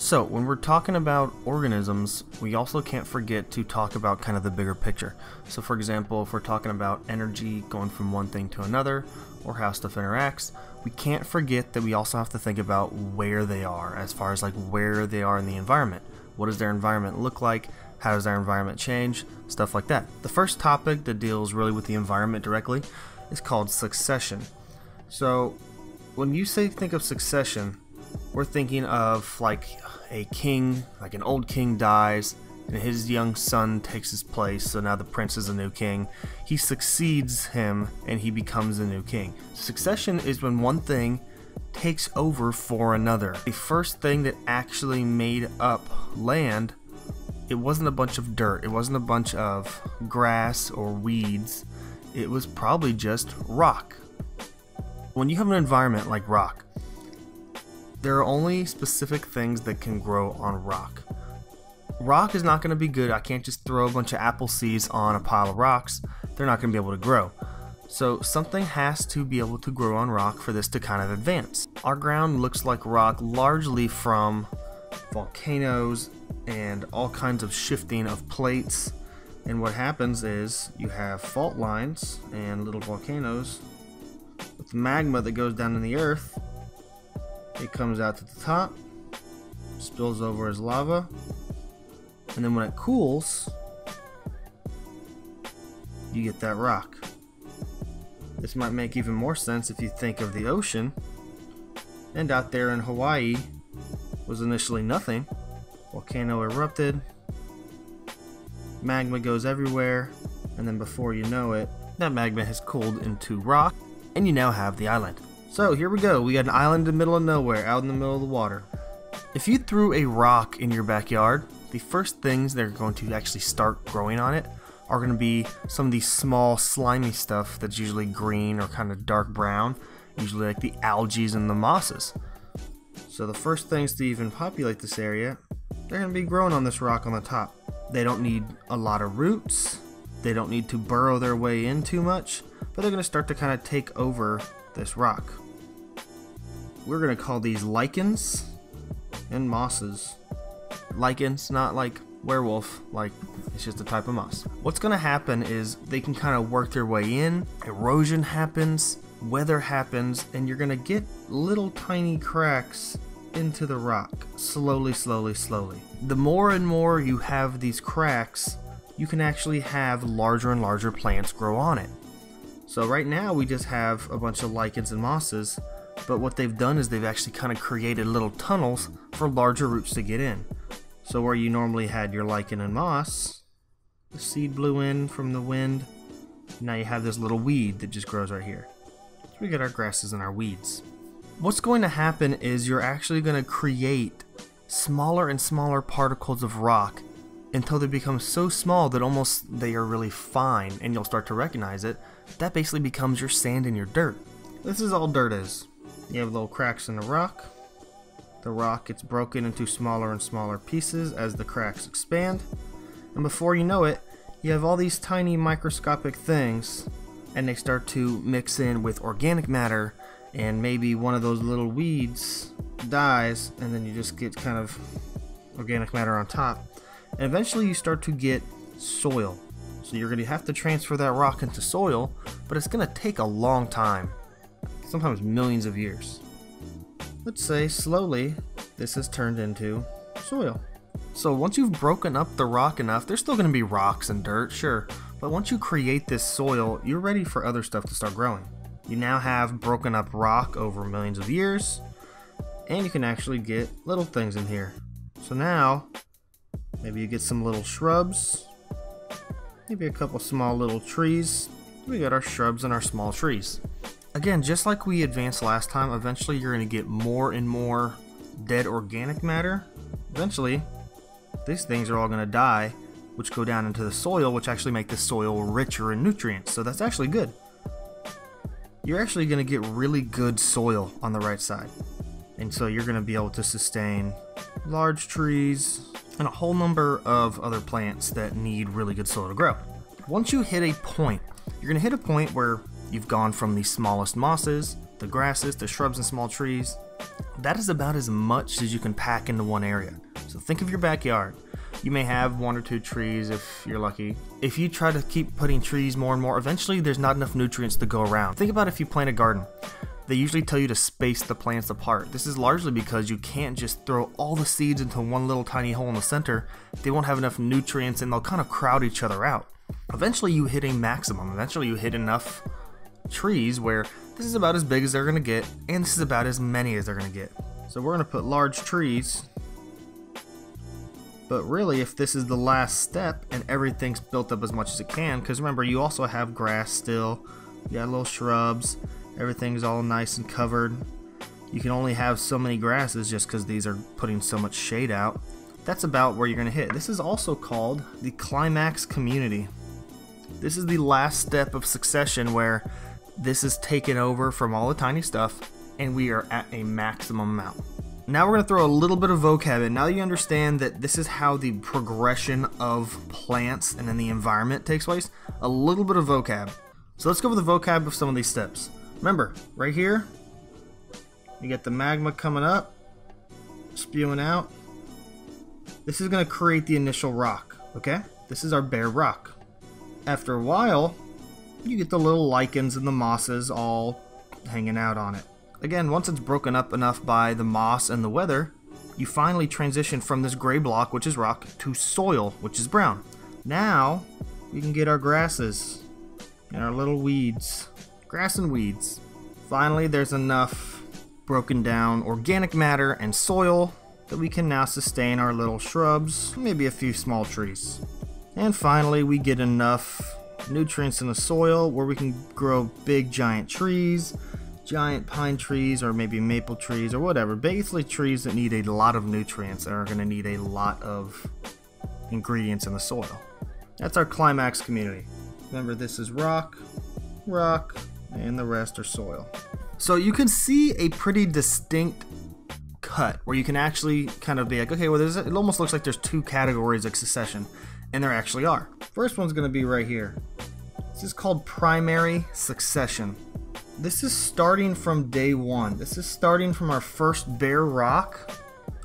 So, when we're talking about organisms, we also can't forget to talk about kind of the bigger picture. So, for example, if we're talking about energy going from one thing to another, or how stuff interacts, we can't forget that we also have to think about where they are, as far as like where they are in the environment. What does their environment look like? How does their environment change? Stuff like that. The first topic that deals really with the environment directly is called succession. So, when you say think of succession, we're thinking of like a king, like an old king dies, and his young son takes his place, so now the prince is a new king. He succeeds him, and he becomes a new king. Succession is when one thing takes over for another. The first thing that actually made up land, it wasn't a bunch of dirt, it wasn't a bunch of grass or weeds, it was probably just rock. When you have an environment like rock, there are only specific things that can grow on rock. Rock is not going to be good. I can't just throw a bunch of apple seeds on a pile of rocks. They're not going to be able to grow. So something has to be able to grow on rock for this to kind of advance. Our ground looks like rock largely from volcanoes and all kinds of shifting of plates. And what happens is you have fault lines and little volcanoes with magma that goes down in the earth it comes out to the top, spills over as lava, and then when it cools, you get that rock. This might make even more sense if you think of the ocean. And out there in Hawaii was initially nothing. Volcano erupted, magma goes everywhere, and then before you know it, that magma has cooled into rock, and you now have the island. So here we go. We got an island in the middle of nowhere, out in the middle of the water. If you threw a rock in your backyard, the first things that are going to actually start growing on it are going to be some of these small slimy stuff that's usually green or kind of dark brown, usually like the algae and the mosses. So the first things to even populate this area, they're going to be growing on this rock on the top. They don't need a lot of roots, they don't need to burrow their way in too much, but they're going to start to kind of take over this rock. We're to call these lichens and mosses. Lichens, not like werewolf, like it's just a type of moss. What's to happen is they can kind of work their way in, erosion happens, weather happens, and you're to get little tiny cracks into the rock slowly, slowly, slowly. The more and more you have these cracks, you can actually have larger and larger plants grow on it. So right now we just have a bunch of lichens and mosses, but what they've done is they've actually kind of created little tunnels for larger roots to get in. So where you normally had your lichen and moss, the seed blew in from the wind, now you have this little weed that just grows right here. So we get our grasses and our weeds. What's going to happen is you're actually going to create smaller and smaller particles of rock until they become so small that almost they are really fine and you'll start to recognize it. That basically becomes your sand and your dirt. This is all dirt is. You have little cracks in the rock. The rock gets broken into smaller and smaller pieces as the cracks expand. And before you know it, you have all these tiny microscopic things and they start to mix in with organic matter and maybe one of those little weeds dies and then you just get kind of organic matter on top and eventually you start to get soil. So you're going to have to transfer that rock into soil, but it's going to take a long time, sometimes millions of years. Let's say slowly this has turned into soil. So once you've broken up the rock enough, there's still going to be rocks and dirt, sure, but once you create this soil, you're ready for other stuff to start growing. You now have broken up rock over millions of years, and you can actually get little things in here. So now, Maybe you get some little shrubs. Maybe a couple small little trees. We got our shrubs and our small trees. Again, just like we advanced last time, eventually you're going to get more and more dead organic matter. Eventually, these things are all going to die, which go down into the soil, which actually make the soil richer in nutrients. So that's actually good. You're actually going to get really good soil on the right side. And so you're going to be able to sustain large trees, and a whole number of other plants that need really good soil to grow. Once you hit a point, you're going to hit a point where you've gone from the smallest mosses, the grasses, the shrubs and small trees, That is about as much as you can pack into one area. So think of your backyard. You may have one or two trees if you're lucky. If you try to keep putting trees more and more, eventually there's not enough nutrients to go around. Think about if you plant a garden. They usually tell you to space the plants apart. This is largely because you can't just throw all the seeds into one little tiny hole in the center. They won't have enough nutrients and they'll kind of crowd each other out. Eventually you hit a maximum. Eventually you hit enough trees where this is about as big as they're going to get and this is about as many as they're going to get. So we're going to put large trees but really, if this is the last step and everything's built up as much as it can, because remember, you also have grass still, you got little shrubs, everything's all nice and covered. You can only have so many grasses just because these are putting so much shade out. That's about where you're going to hit. This is also called the climax community. This is the last step of succession where this is taken over from all the tiny stuff and we are at a maximum amount. Now we're going to throw a little bit of vocab in. Now that you understand that this is how the progression of plants and then the environment takes place, a little bit of vocab. So let's go over the vocab of some of these steps. Remember, right here, you get the magma coming up, spewing out. This is going to create the initial rock, okay? This is our bare rock. After a while, you get the little lichens and the mosses all hanging out on it. Again, once it's broken up enough by the moss and the weather, you finally transition from this gray block, which is rock, to soil, which is brown. Now, we can get our grasses and our little weeds. Grass and weeds. Finally, there's enough broken down organic matter and soil that we can now sustain our little shrubs, maybe a few small trees. And finally, we get enough nutrients in the soil where we can grow big giant trees giant pine trees or maybe maple trees or whatever. Basically, trees that need a lot of nutrients and are going to need a lot of ingredients in the soil. That's our climax community. Remember, this is rock, rock, and the rest are soil. So you can see a pretty distinct cut where you can actually kind of be like, okay, well, there's, it almost looks like there's two categories of succession, and there actually are. First one's going to be right here. This is called primary succession this is starting from day one. This is starting from our first bare rock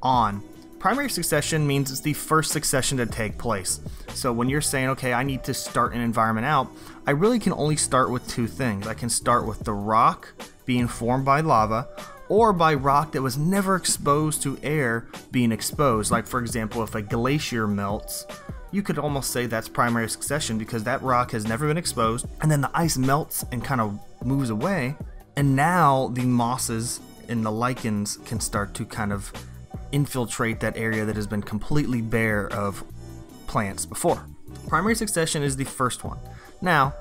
on. Primary succession means it's the first succession to take place. So when you're saying, okay, I need to start an environment out, I really can only start with two things. I can start with the rock being formed by lava, or by rock that was never exposed to air being exposed. Like, for example, if a glacier melts, you could almost say that's primary succession because that rock has never been exposed, and then the ice melts and kind of moves away, and now the mosses and the lichens can start to kind of infiltrate that area that has been completely bare of plants before. Primary succession is the first one. Now,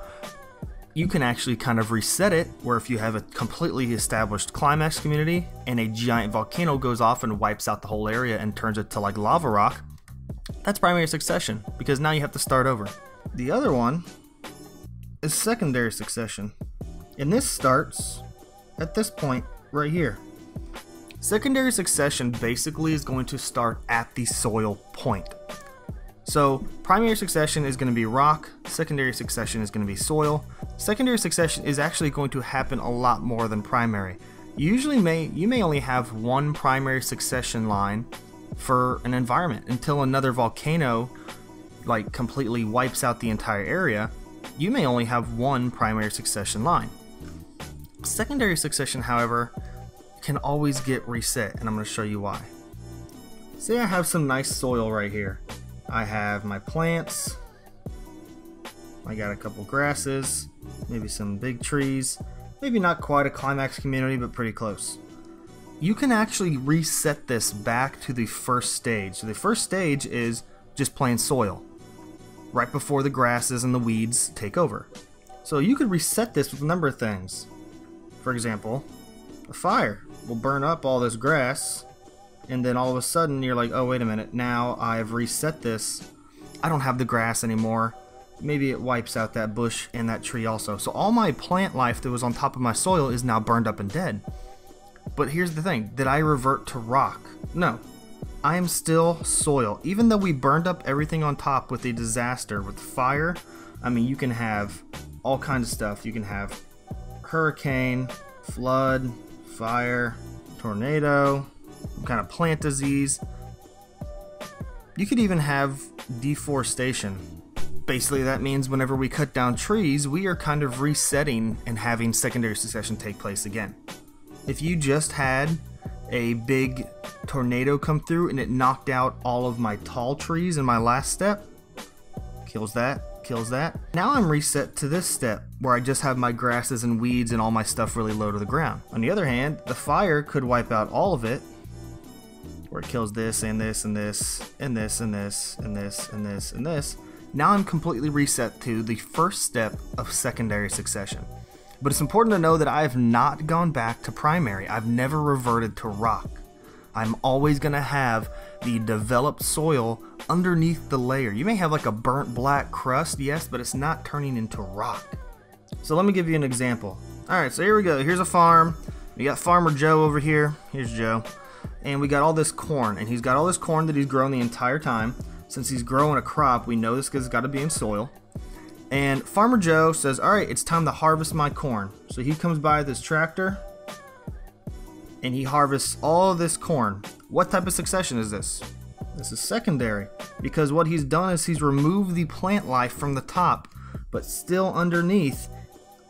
you can actually kind of reset it where if you have a completely established climax community and a giant volcano goes off and wipes out the whole area and turns it to like lava rock, that's primary succession because now you have to start over. The other one is secondary succession. And this starts at this point right here. Secondary succession basically is going to start at the soil point. So primary succession is going to be rock, secondary succession is going to be soil. Secondary succession is actually going to happen a lot more than primary. You usually may you may only have one primary succession line for an environment until another volcano like completely wipes out the entire area. You may only have one primary succession line. Secondary succession, however, can always get reset, and I'm going to show you why. Say I have some nice soil right here. I have my plants, I got a couple grasses, maybe some big trees, maybe not quite a climax community, but pretty close. You can actually reset this back to the first stage. So the first stage is just plain soil, right before the grasses and the weeds take over. So you could reset this with a number of things. For example, a fire will burn up all this grass, and then all of a sudden you're like, oh, wait a minute, now I've reset this. I don't have the grass anymore. Maybe it wipes out that bush and that tree also. So all my plant life that was on top of my soil is now burned up and dead. But here's the thing did I revert to rock? No. I am still soil. Even though we burned up everything on top with a disaster, with fire, I mean, you can have all kinds of stuff. You can have hurricane, flood, fire, tornado, kind of plant disease. You could even have deforestation. Basically, that means whenever we cut down trees, we are kind of resetting and having secondary succession take place again. If you just had a big tornado come through and it knocked out all of my tall trees in my last step, kills that, kills that. Now I'm reset to this step where I just have my grasses and weeds and all my stuff really low to the ground. On the other hand, the fire could wipe out all of it where it kills this and this and this and this and this and this and this and this. Now I'm completely reset to the first step of secondary succession. But it's important to know that I have not gone back to primary. I've never reverted to rock. I'm always going to have the developed soil underneath the layer. You may have like a burnt black crust, yes, but it's not turning into rock. So let me give you an example. Alright, so here we go. Here's a farm. We got Farmer Joe over here. Here's Joe. And we got all this corn. And he's got all this corn that he's grown the entire time. Since he's growing a crop, we know this has got to be in soil. And Farmer Joe says, Alright, it's time to harvest my corn. So he comes by this tractor and he harvests all this corn. What type of succession is this? This is secondary because what he's done is he's removed the plant life from the top, but still underneath,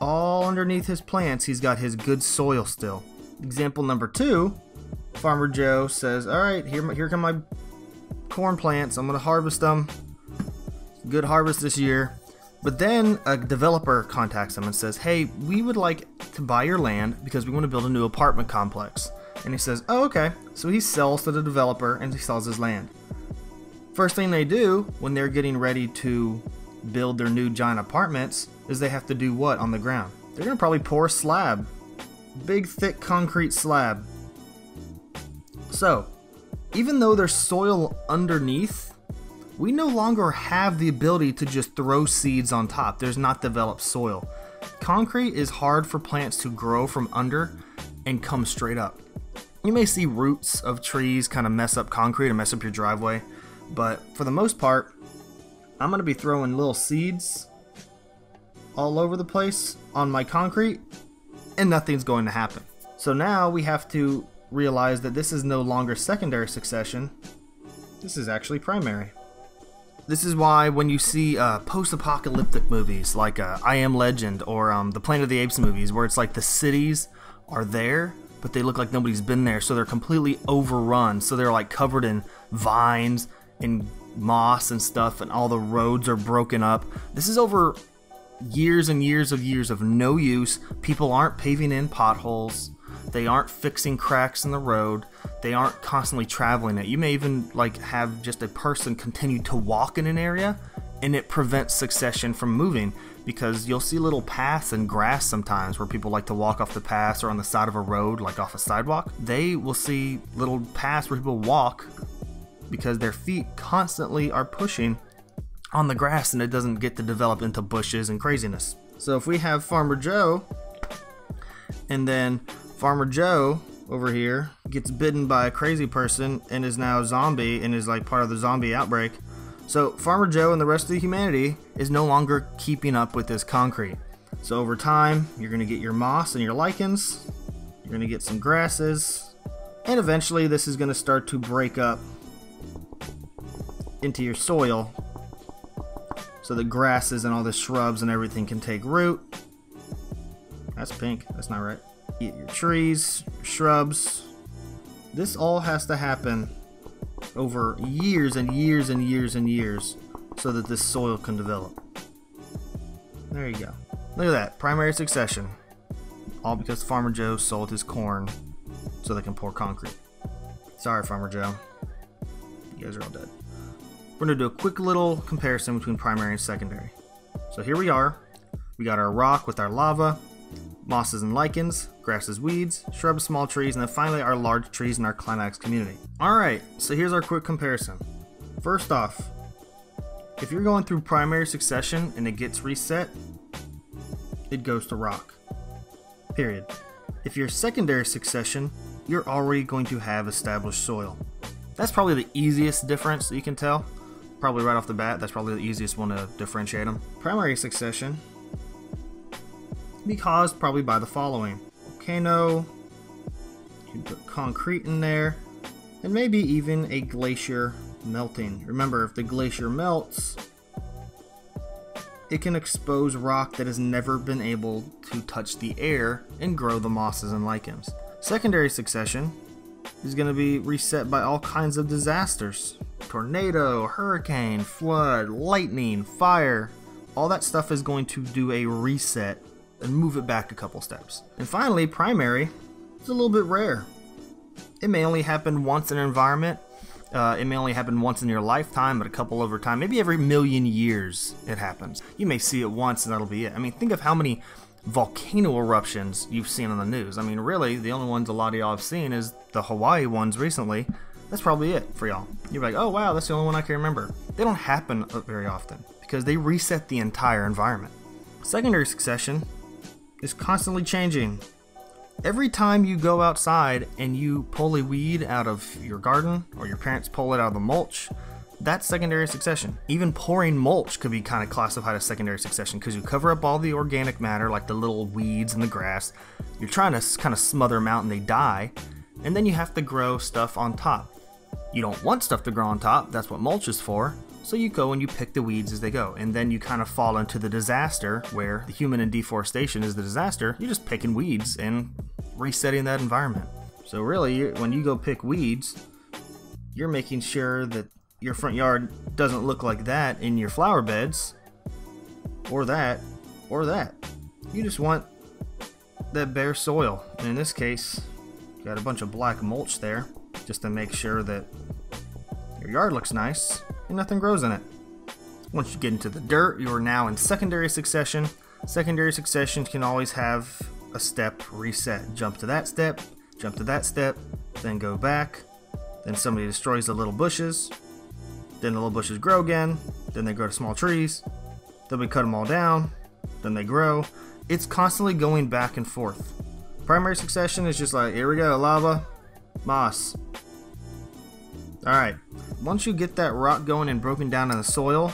all underneath his plants, he's got his good soil still. Example number two, Farmer Joe says, All right, here, here come my corn plants. I'm going to harvest them. Good harvest this year. But then a developer contacts him and says, Hey, we would like to buy your land because we want to build a new apartment complex. And he says, Oh, okay. So he sells to the developer and he sells his land. First thing they do when they're getting ready to build their new giant apartments is they have to do what on the ground? They're going to probably pour a slab. Big, thick concrete slab. So, even though there's soil underneath, we no longer have the ability to just throw seeds on top. There's not developed soil. Concrete is hard for plants to grow from under and come straight up. You may see roots of trees kind of mess up concrete and mess up your driveway, but for the most part, I'm going to be throwing little seeds all over the place on my concrete and nothing's going to happen. So now we have to realize that this is no longer secondary succession, this is actually primary. This is why when you see uh, post-apocalyptic movies like uh, I Am Legend or um, the Planet of the Apes movies, where it's like the cities are there, but they look like nobody's been there, so they're completely overrun. So they're like covered in vines and moss and stuff, and all the roads are broken up. This is over years and years of years of no use. People aren't paving in potholes. They aren't fixing cracks in the road. They aren't constantly traveling it. You may even like have just a person continue to walk in an area and it prevents succession from moving because you'll see little paths and grass sometimes where people like to walk off the paths or on the side of a road like off a sidewalk. They will see little paths where people walk because their feet constantly are pushing on the grass and it doesn't get to develop into bushes and craziness. So if we have Farmer Joe and then Farmer Joe over here gets bitten by a crazy person and is now a zombie and is like part of the zombie outbreak. So Farmer Joe and the rest of the humanity is no longer keeping up with this concrete. So over time, you're going to get your moss and your lichens, you're going to get some grasses, and eventually this is going to start to break up into your soil so the grasses and all the shrubs and everything can take root. That's pink. That's not right. Get your trees, shrubs. This all has to happen over years and years and years and years so that this soil can develop. There you go. Look at that. Primary succession. All because Farmer Joe sold his corn so they can pour concrete. Sorry, Farmer Joe. You guys are all dead. We're to do a quick little comparison between primary and secondary. So here we are. We got our rock with our lava, mosses and lichens, grasses, weeds, shrubs, small trees, and then finally our large trees in our climax community. Alright, so here's our quick comparison. First off, if you're going through primary succession and it gets reset, it goes to rock. Period. If you're secondary succession, you're already going to have established soil. That's probably the easiest difference that you can tell. Probably right off the bat, that's probably the easiest one to differentiate them. Primary succession be caused probably by the following. Volcano, you can put concrete in there, and maybe even a glacier melting. Remember, if the glacier melts, it can expose rock that has never been able to touch the air and grow the mosses and lichens. Secondary succession is going to be reset by all kinds of disasters tornado, hurricane, flood, lightning, fire. All that stuff is going to do a reset and move it back a couple steps. And finally, primary is a little bit rare. It may only happen once in an environment. Uh, it may only happen once in your lifetime, but a couple over time. Maybe every million years it happens. You may see it once and that'll be it. I mean, think of how many volcano eruptions you've seen on the news. I mean, really, the only ones a lot of y'all have seen is the Hawaii ones recently. That's probably it for y'all. You're like, oh wow, that's the only one I can remember. They don't happen very often because they reset the entire environment. Secondary succession is constantly changing. Every time you go outside and you pull a weed out of your garden or your parents pull it out of the mulch, that's secondary succession. Even pouring mulch could be kind of classified as secondary succession because you cover up all the organic matter, like the little weeds and the grass. You're trying to kind of smother them out and they die. And then you have to grow stuff on top. You don't want stuff to grow on top, that's what mulch is for. So you go and you pick the weeds as they go. And then you kind of fall into the disaster where the human and deforestation is the disaster. You're just picking weeds and resetting that environment. So really, when you go pick weeds, you're making sure that your front yard doesn't look like that in your flower beds, or that, or that. You just want that bare soil. And in this case, got a bunch of black mulch there, just to make sure that your yard looks nice and nothing grows in it. Once you get into the dirt, you are now in secondary succession. Secondary successions can always have a step reset. Jump to that step, jump to that step, then go back. Then somebody destroys the little bushes, then the little bushes grow again. Then they grow to small trees. Then we cut them all down. Then they grow. It's constantly going back and forth. Primary succession is just like, here we go, lava, moss. Alright, once you get that rock going and broken down in the soil,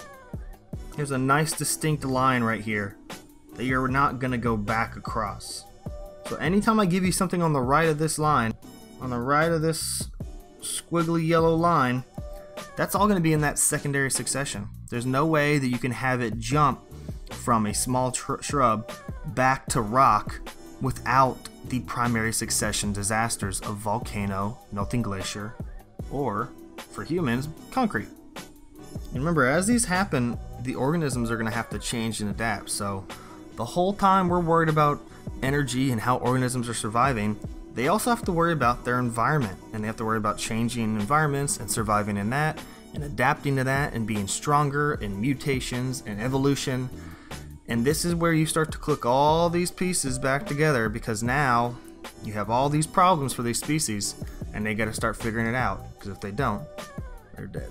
there's a nice distinct line right here that you're not going to go back across. So anytime I give you something on the right of this line, on the right of this squiggly yellow line, that's all going to be in that secondary succession. There's no way that you can have it jump from a small shrub back to rock without the primary succession disasters of volcano, melting glacier, or, for humans, concrete. And remember, as these happen, the organisms are going to have to change and adapt. So, the whole time we're worried about energy and how organisms are surviving, they also have to worry about their environment and they have to worry about changing environments and surviving in that and adapting to that and being stronger in mutations and evolution. And this is where you start to click all these pieces back together because now you have all these problems for these species and they got to start figuring it out because if they don't, they're dead.